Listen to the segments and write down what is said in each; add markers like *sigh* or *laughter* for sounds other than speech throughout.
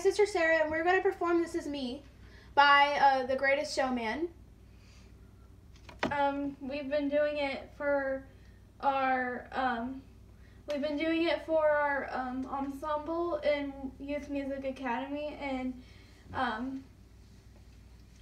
sister Sarah, and we're going to perform This Is Me by uh, The Greatest Showman. Um, we've been doing it for our um, we've been doing it for our um, ensemble in Youth Music Academy, and um,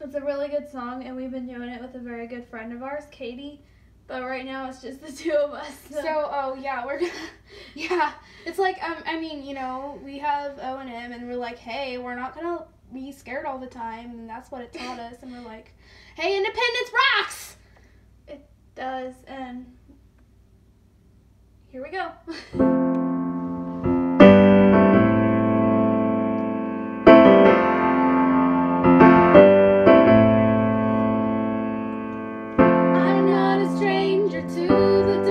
it's a really good song. And we've been doing it with a very good friend of ours, Katie. But right now it's just the *laughs* two of us. So, oh yeah, we're gonna, *laughs* yeah. It's like, um, I mean, you know, we have O and M, and we're like, hey, we're not gonna be scared all the time, and that's what it taught us. And we're like, hey, independence rocks. It does, and here we go. *laughs* stranger to the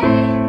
day.